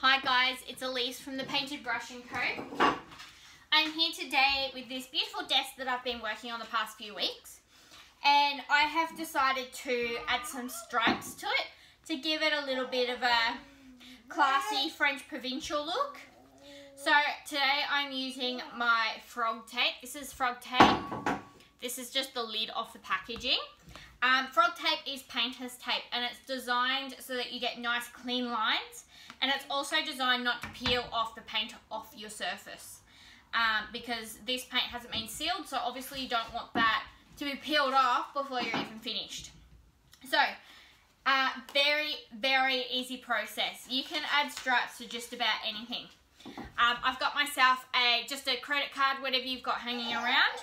Hi guys, it's Elise from the Painted Brush & Co. I'm here today with this beautiful desk that I've been working on the past few weeks. And I have decided to add some stripes to it to give it a little bit of a classy French provincial look. So today I'm using my frog tape. This is frog tape. This is just the lid off the packaging. Um, frog tape is painter's tape and it's designed so that you get nice clean lines and it's also designed not to peel off the paint off your surface um, because this paint hasn't been sealed so obviously you don't want that to be peeled off before you're even finished. So uh, very very easy process. You can add stripes to just about anything. Um, I've got myself a just a credit card whatever you've got hanging around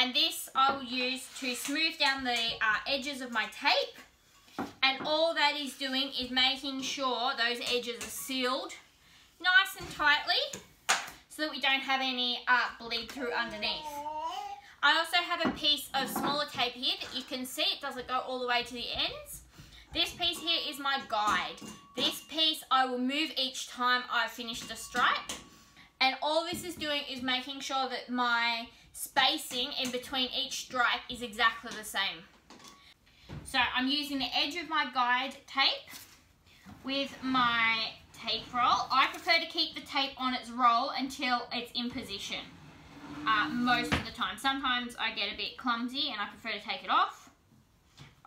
and this I will use to smooth down the uh, edges of my tape. And all that is doing is making sure those edges are sealed nice and tightly so that we don't have any uh, bleed through underneath. I also have a piece of smaller tape here that you can see. It doesn't go all the way to the ends. This piece here is my guide. This piece I will move each time I finish the stripe. And all this is doing is making sure that my spacing in between each stripe is exactly the same. So I'm using the edge of my guide tape with my tape roll. I prefer to keep the tape on its roll until it's in position uh, most of the time. Sometimes I get a bit clumsy and I prefer to take it off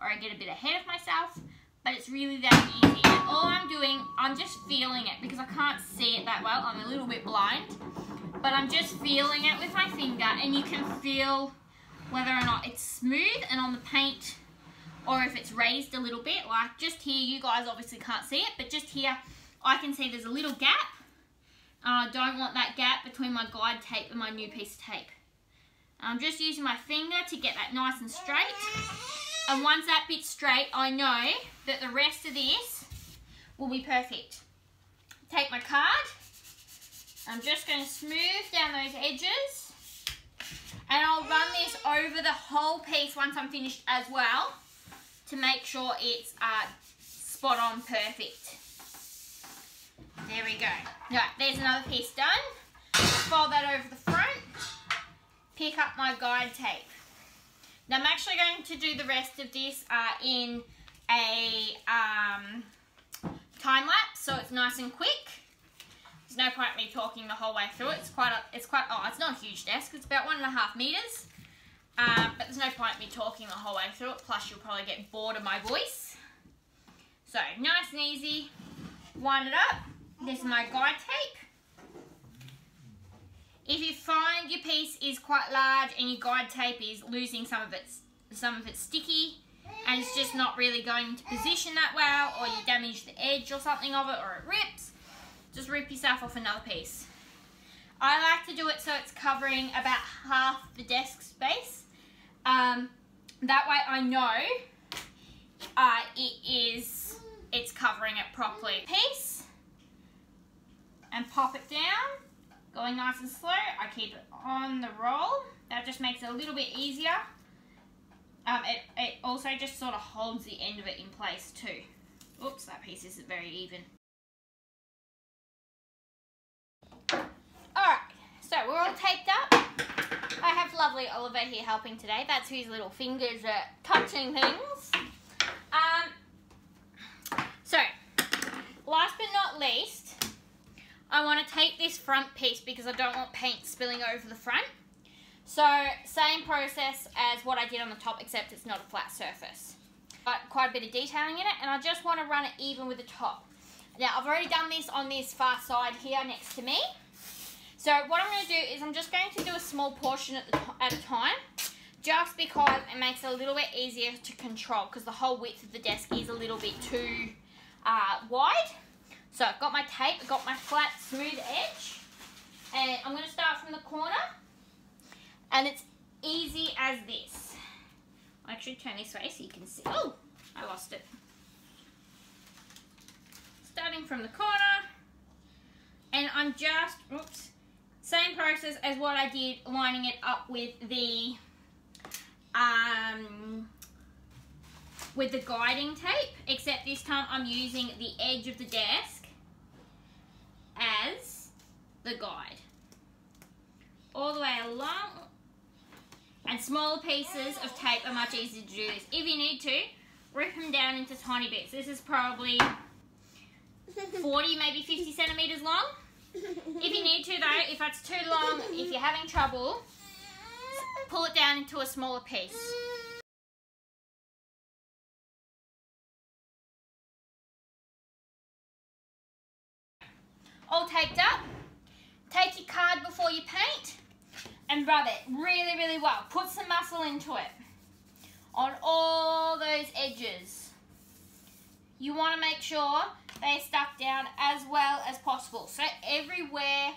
or I get a bit ahead of myself but it's really that easy and all I'm doing I'm just feeling it because I can't see it that well I'm a little bit blind but I'm just feeling it with my finger and you can feel whether or not it's smooth and on the paint or if it's raised a little bit. Like just here you guys obviously can't see it but just here I can see there's a little gap. And I don't want that gap between my guide tape and my new piece of tape. I'm just using my finger to get that nice and straight. And once that bit's straight I know that the rest of this will be perfect. Take my card I'm just going to smooth down those edges and I'll run this over the whole piece once I'm finished as well to make sure it's uh, spot on perfect. There we go. Right, there's another piece done. Fold that over the front. Pick up my guide tape. Now I'm actually going to do the rest of this uh, in a um, time lapse so it's nice and quick. There's no point me talking the whole way through it. It's quite a, it's quite, oh, it's not a huge desk. It's about one and a half meters. Um, but there's no point me talking the whole way through it. Plus, you'll probably get bored of my voice. So, nice and easy. Wind it up. This is my guide tape. If you find your piece is quite large and your guide tape is losing some of its some of its sticky and it's just not really going into position that well or you damage the edge or something of it or it rips, just rip yourself off another piece. I like to do it so it's covering about half the desk space. Um, that way I know uh, it is, it's covering it properly. Piece and pop it down, going nice and slow. I keep it on the roll. That just makes it a little bit easier. Um, it, it also just sort of holds the end of it in place too. Oops, that piece isn't very even. Alright, so we're all taped up. I have lovely Oliver here helping today. That's whose little fingers are touching things. Um, so, last but not least, I want to take this front piece because I don't want paint spilling over the front. So, same process as what I did on the top, except it's not a flat surface. But quite a bit of detailing in it, and I just want to run it even with the top. Now, I've already done this on this far side here next to me. So what I'm going to do is I'm just going to do a small portion at, at a time just because it makes it a little bit easier to control because the whole width of the desk is a little bit too uh, wide. So I've got my tape, I've got my flat smooth edge and I'm going to start from the corner and it's easy as this. I'll actually turn this way so you can see. Oh, I lost it. Starting from the corner and I'm just, oops, same process as what I did lining it up with the um, with the guiding tape, except this time I'm using the edge of the desk as the guide. All the way along. And smaller pieces of tape are much easier to do this. If you need to, rip them down into tiny bits. This is probably 40, maybe 50 centimetres long. If you need to though, if it's too long, if you're having trouble, pull it down into a smaller piece. All taped up. Take your card before you paint and rub it really, really well. Put some muscle into it on all those edges. You want to make sure they're stuck down as well as possible. So everywhere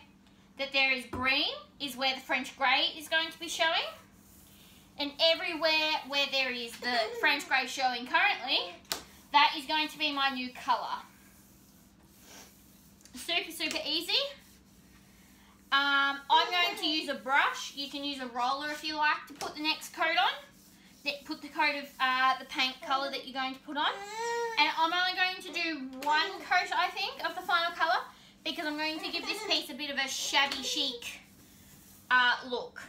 that there is green is where the French grey is going to be showing. And everywhere where there is the French grey showing currently, that is going to be my new colour. Super, super easy. Um, I'm going to use a brush. You can use a roller if you like to put the next coat on put the coat of uh, the paint colour that you're going to put on. And I'm only going to do one coat, I think, of the final colour because I'm going to give this piece a bit of a shabby chic uh, look.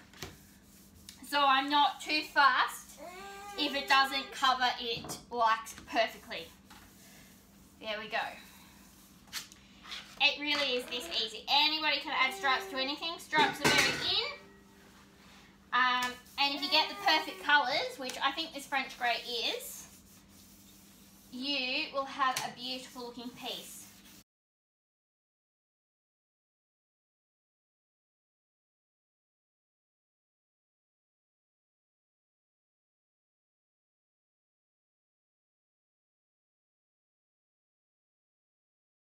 So I'm not too fast if it doesn't cover it like perfectly. There we go. It really is this easy. Anybody can add stripes to anything. Stripes are very in. Um, and if you get the perfect colours, which I think this French grey is, you will have a beautiful looking piece.